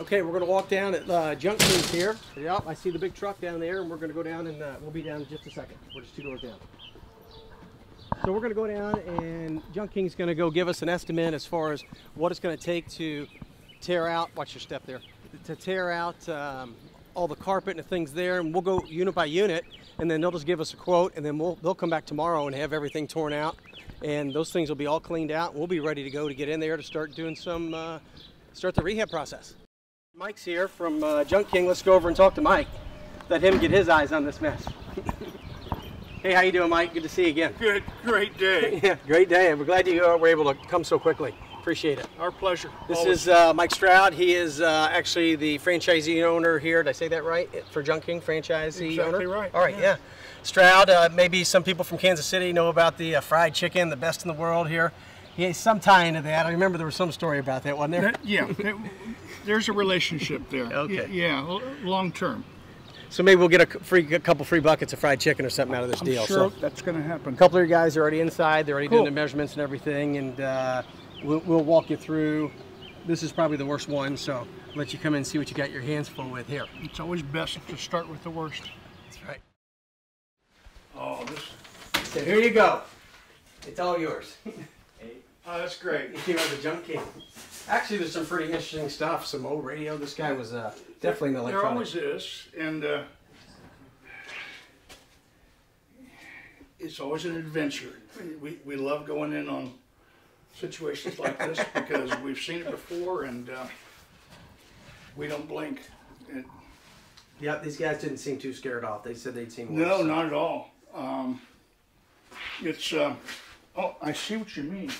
Okay, we're going to walk down at uh, Junk Kings here. Yep, I see the big truck down there, and we're going to go down, and uh, we'll be down in just a second. We're just two doors down. So we're going to go down, and Junk King's going to go give us an estimate as far as what it's going to take to tear out. Watch your step there. To tear out um, all the carpet and the things there, and we'll go unit by unit, and then they'll just give us a quote, and then we'll they'll come back tomorrow and have everything torn out, and those things will be all cleaned out. We'll be ready to go to get in there to start doing some uh, start the rehab process. Mike's here from uh, Junk King. Let's go over and talk to Mike. Let him get his eyes on this mess. hey, how you doing, Mike? Good to see you again. Good, great day. Yeah, great day. We're glad you uh, were able to come so quickly. Appreciate it. Our pleasure. This Always. is uh, Mike Stroud. He is uh, actually the franchisee owner here. Did I say that right? For Junk King, franchisee Exactly owner? right, All right, yeah. yeah. Stroud, uh, maybe some people from Kansas City know about the uh, fried chicken, the best in the world here. He has some tie into that. I remember there was some story about that, wasn't there? That- yeah, it- there's a relationship there. Okay. Yeah, long term. So maybe we'll get a c- free, a couple free buckets of fried chicken or something out of this I'm deal. sure So that's going to happen. a couple of your guys are already inside. They're already doing the measurements and everything, and uh, we'll, we'll walk you through. This is probably the worst one, so let you come in and see what you got your hands full with here. It's always best to start with the worst. That's right. Oh, this. So here you go. It's all yours. Oh, that's great. you are the junk king. Actually, there's some pretty interesting stuff. Some old radio. This guy was uh, definitely an There always is, and uh, it's always an adventure. We, we love going in on situations like this because we've seen it before, and uh, we don't blink. It, Yep, these guys didn't seem too scared off. They said they'd seen worse. No, not at all. Um, it's, uh, oh, I see what you mean.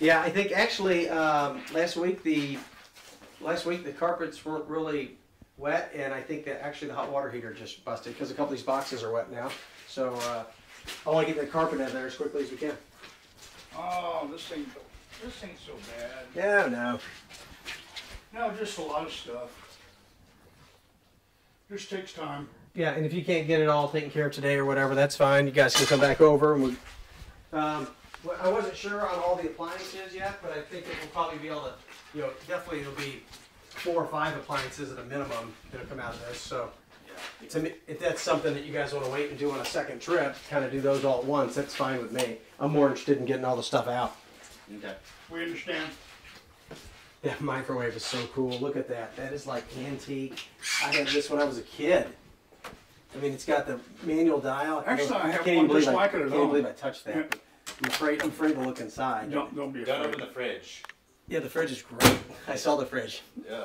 Yeah, I think actually um, last week the last week the carpets weren't really wet, and I think that actually the hot water heater just busted because a couple of these boxes are wet now. So uh, I want to get the carpet out of there as quickly as we can. Oh, this ain't, this ain't so bad. Yeah, no. No, just a lot of stuff. Just takes time. Yeah, and if you can't get it all taken care of today or whatever, that's fine. You guys can come back over and we. Um, I wasn't sure on all the appliances yet, but I think it will probably be able to, you know, definitely it'll be four or five appliances at a minimum that'll come out of this. So, to me, if that's something that you guys want to wait and do on a second trip, kind of do those all at once, that's fine with me. I'm more interested in getting all the stuff out. Okay. We understand. That microwave is so cool. Look at that. That is like antique. I had this when I was a kid. I mean, it's got the manual dial. Actually, I have can't one believe just I- like it at Can't home. believe I touched that. Yeah. But I'm afraid. I'm afraid to look inside. Don't, don't be afraid. Don't open the fridge. Yeah, the fridge is great. I saw the fridge. Yeah.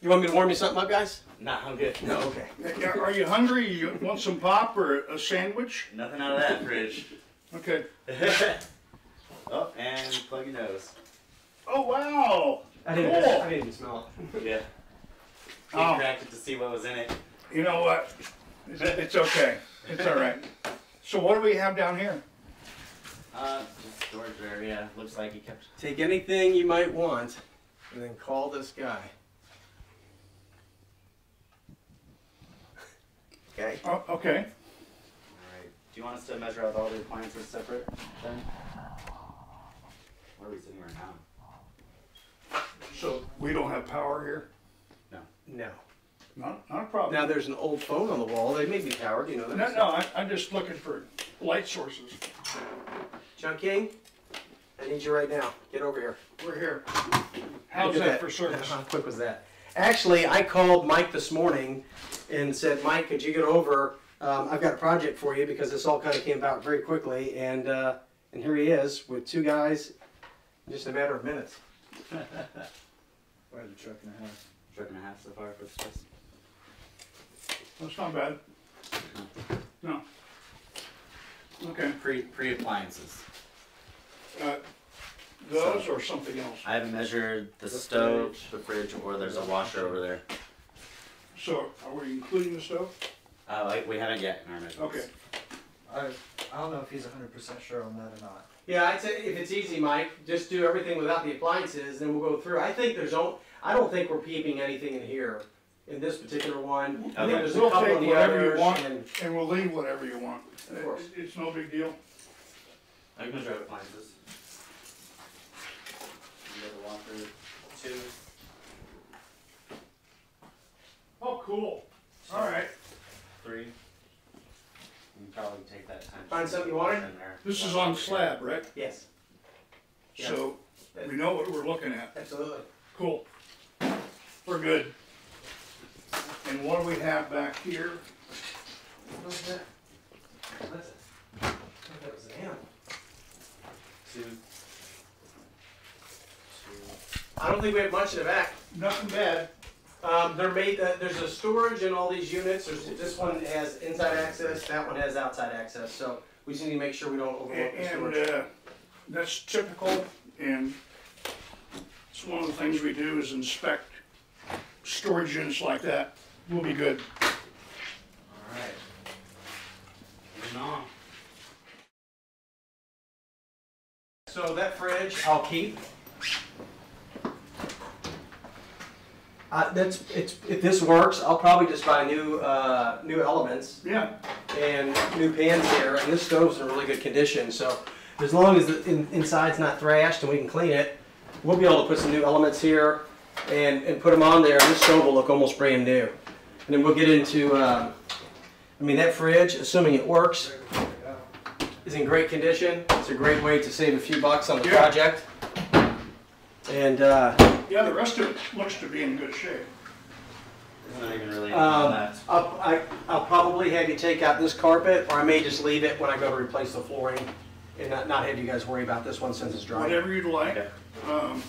You want me to warm you something up, guys? Nah, I'm good. No. Okay. Are you hungry? You want some pop or a sandwich? Nothing out of that fridge. Okay. oh, and plug your nose. Oh, wow. I didn't. Cool. I didn't even smell it. Yeah. He Oh. cracked it to see what was in it. You know what? It's, it's okay. It's all right. So what do we have down here? Uh, storage area. Looks like he kept. Take anything you might want, and then call this guy. Okay. Oh, okay. Alright. Do you want us to measure out all the appliances separate then? Where are we sitting right now? So we don't have power here? No. No. Not, not a problem. Now there's an old phone on the wall. They may be powered. You know that. No, no, I, I'm just looking for light sources. Junk King, I need you right now. Get over here. We're here. How's Look at that for service? How quick was that? Actually, I called Mike this morning and said, Mike, could you get over? Um, I've got a project for you because this all kind of came about very quickly, and uh, and here he is with two guys, in just a matter of minutes. Where's a truck and a half? Truck and a half so far for the space. That's not bad. No. Okay. Pre pre appliances. Uh, those or something else? I haven't measured the, The stove, fridge. the fridge, or there's a washer over there. So are we including the stove? Uh, like, we haven't yet in our measurements. Okay. I, I don't know if he's hundred percent sure on that or not. Yeah, I'd say if it's easy, Mike, just do everything without the appliances, then we'll go through. I think there's no, I don't think we're peeping anything in here in this particular one. I think Okay. there's a We'll couple take in the whatever you others, want. and And we'll leave whatever you want. Of course. It- It's no big deal. I can measure out appliances. You got a walker, two. Oh, cool. All right. Three. You probably take that time. Find something you wanted? In there. This is on slab, right? Yes. Yeah. So we know what we're looking at. Absolutely. Cool. We're good. And what do we have back here? What's that? What's it? I thought that was an animal. Two. Two. I don't think we have much in the back. Nothing bad. Um, they're made, uh, there's a storage in all these units. There's, this one has inside access, that one has outside access. So we just need to make sure we don't overlook the And storage. uh, that's typical and it's one of the things we do is inspect storage units like that. We'll be good. Alright. Moving on. So that fridge, I'll keep. Uh, that's, it's, if this works, I'll probably just buy new, uh, new elements Yeah, and new pans here, and this stove's in really good condition, so as long as the in, inside's not thrashed and we can clean it, we'll be able to put some new elements here and, and put them on there, and this stove will look almost brand new. And then we'll get into, um, I mean, that fridge, assuming it works, is in great condition. It's a great way to save a few bucks on the Yeah. project. And, uh, yeah, the rest of it looks to be in good shape. Not even really um, that. I'll, I, I'll probably have you take out this carpet, or I may just leave it when I go to replace the flooring and not, not have you guys worry about this one since it's dry. Whatever you'd like. Okay. Um,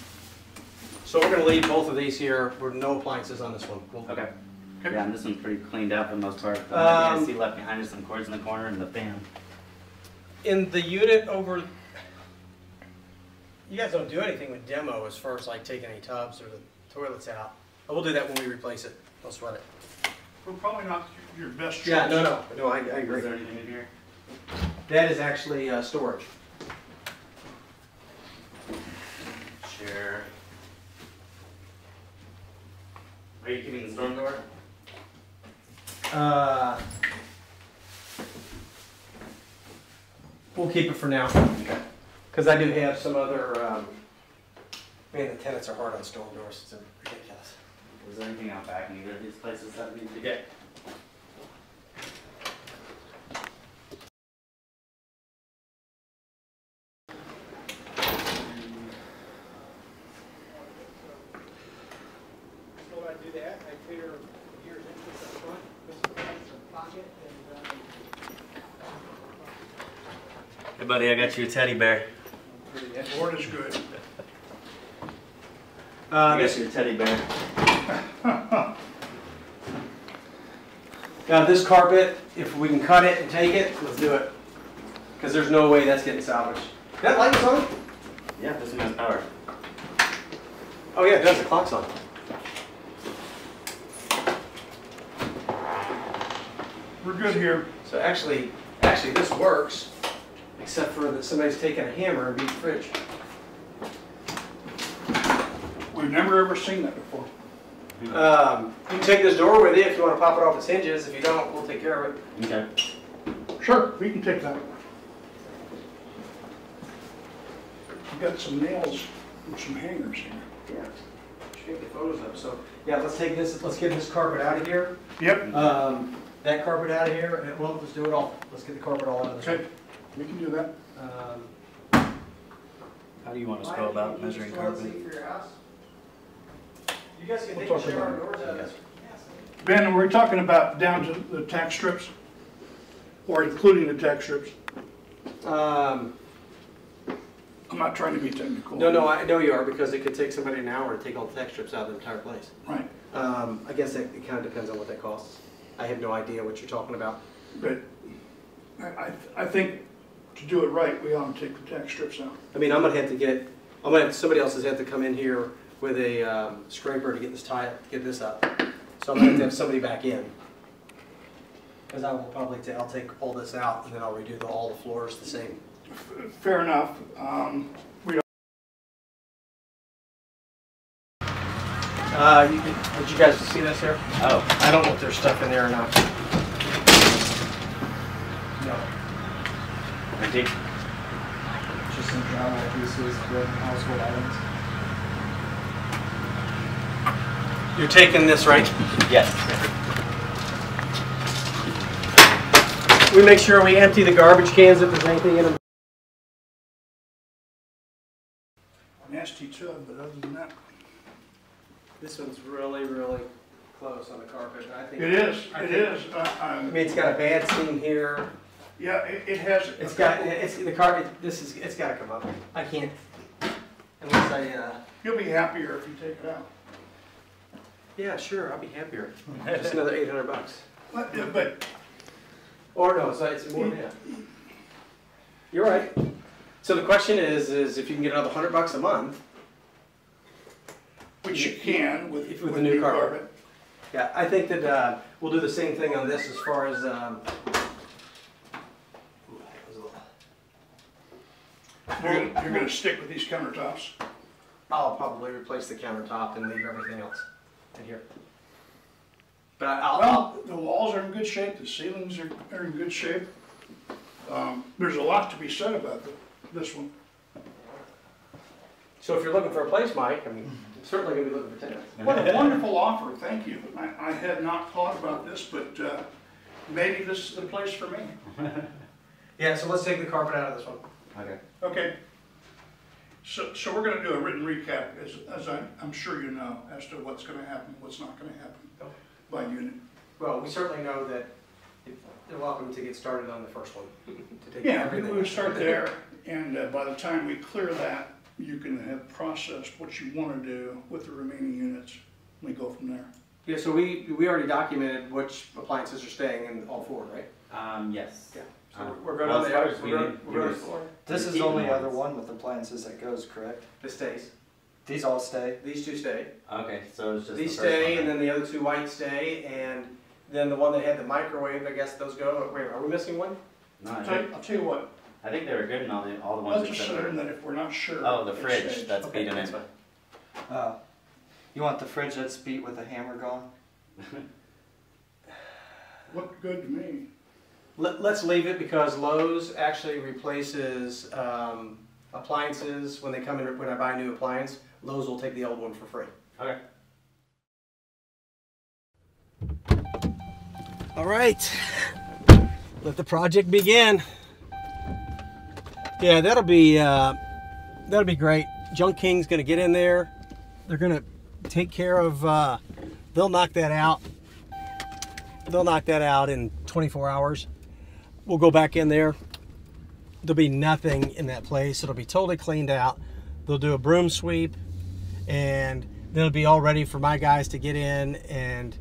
So we're gonna leave both of these here, with no appliances on this one. We'll- Okay. Okay. Yeah, and this one's pretty cleaned up for the most part. The only thing Um, I see left behind is some cords in the corner and the fan. In the unit over, you guys don't do anything with demo as far as like taking any tubs or the toilets out. We'll do that when we replace it. Don't sweat it. We're probably not your best choice. Yeah, no, no, no, I, I agree. Is there anything in here? That is actually, uh, storage. Chair. Are you keeping the storm door? Uh, we'll keep it for now. Because I do have some other, um, man, the tenants are hard on storm doors, it's ridiculous. Is there anything out back in either of these places that we need to get? So when I do that, I clear the year's interest up front, this is a pocket, and, um, Hey buddy, I got you a teddy bear. Lord is good. uh, I got this, you a teddy bear. now this carpet, if we can cut it and take it, let's do it. Because there's no way that's getting salvaged. That light's on? Yeah, this one has power. Oh yeah, it does, the clock's on. We're good here. So actually, actually this works, except for that somebody's taken a hammer and beat the fridge. We've never ever seen that before. Um, you can take this door with you if you want to pop it off its hinges. If you don't, we'll take care of it. Okay. Sure, we can take that. We've got some nails and some hangers here. Yeah. Should get the photos up. So yeah, let's take this. Let's get this carpet out of here. Yep, Um, that carpet out of here, and well, let's do it all. Let's get the carpet all out of this. okay, we can do that. Um, How do you want us to go about measuring carpet? For your house? You guys can We'll take the talk about shower it. doors out of this. Ben, we're talking about down to the tack strips? Or including the tack strips? Um, I'm not trying to be technical. no, no, I know you are because it could take somebody an hour to take all the tack strips out of the entire place. Right, Um, I guess that, it kind of depends on what that costs. I have no idea what you're talking about. but I, I, I think to do it right, we ought to take the tack strips out. I mean, I'm gonna have to get, I'm gonna have, somebody else has had to come in here with a, um, scraper to get this tie, get this up. So I'm gonna have to have somebody back in. Cause I will probably, ta- I'll take all this out and then I'll redo the, all the floors the same. Fair enough. Um, we, Uh, you, did did you guys see this here? Oh, I don't know if there's stuff in there or not. Just pieces with household items. You're taking this, right? Yes. We make sure we empty the garbage cans if there's anything in them. Nasty tub, but other than that. This one's really, really close on the carpet. I think It is, I it think- is. I I mean, it's got a bad seam here. Yeah, it, it has. It's got, it's, the carpet, this is, it's gotta come up. I can't, unless I, uh, You'll be happier if you take it out. yeah, sure, I'll be happier. Just another eight hundred bucks. But, uh, but Or no, so it's more than that. You're right. So the question is, is if you can get another hundred bucks a month, which you can with, If with with the new new carpet. carpet. yeah, I think that, uh, we'll do the same thing on this as far as, um. ooh, that was a little- You're, gonna- stick with these countertops. I'll probably replace the countertop and leave everything else in here. But I- I'll, I'll, Well, the walls are in good shape, the ceilings are, are in good shape. Um, there's a lot to be said about the, this one. so if you're looking for a place, Mike, I'm certainly gonna be looking for tenants. What a wonderful offer, thank you. I, I had not thought about this, but, uh, maybe this is the place for me. Yeah, so let's take the carpet out of this one. Okay. Okay. So, so we're gonna do a written recap, as, as I, I'm sure you know, as to what's gonna happen, what's not gonna happen by unit. Well, we certainly know that they're welcome to get started on the first one. to take Yeah, we everything. will start there, and uh, by the time we clear that, you can have processed what you wanna do with the remaining units. We go from there. Yeah, so we, we already documented which appliances are staying in all four, right? Um, yes. Yeah. So Um, we're good well, on as there. far as we We're good- need- we're good on we. This is the only the other one with appliances that goes, correct? This stays. These all stay? These two stay. Okay, so it's just. These the first stay, one, and then the other two white stay, and then the one that had the microwave, I guess those go. Wait, are we missing one? No, I I'll tell you, I'll tell you what, I think they were good in all the, all the ones let's except assume for. that if we're not sure. Oh, the it fridge, stays. that's Okay, beaten that's in. fine. Uh, you want the fridge that's beat with a hammer gone? Looked good to me. Let, let's leave it because Lowe's actually replaces um, appliances when they come in, when I buy a new appliance. Lowe's will take the old one for free. Okay. All right, let the project begin. Yeah, that'll be uh, that'll be great. Junk King's gonna get in there. They're gonna take care of. Uh, they'll knock that out. They'll knock that out in 24 hours. We'll go back in there. There'll be nothing in that place. It'll be totally cleaned out. They'll do a broom sweep, and then it'll be all ready for my guys to get in and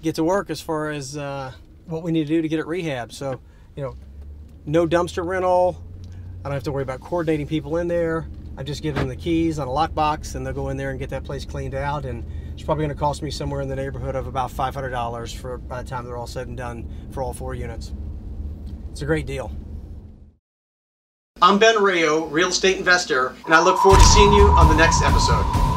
get to work as far as uh, what we need to do to get it rehab. So, you know, no dumpster rental. I don't have to worry about coordinating people in there. I just give them the keys on a lockbox and they'll go in there and get that place cleaned out. And it's probably going to cost me somewhere in the neighborhood of about $500 for by the time they're all said and done for all four units. It's a great deal. I'm Ben Rayo, real estate investor, and I look forward to seeing you on the next episode.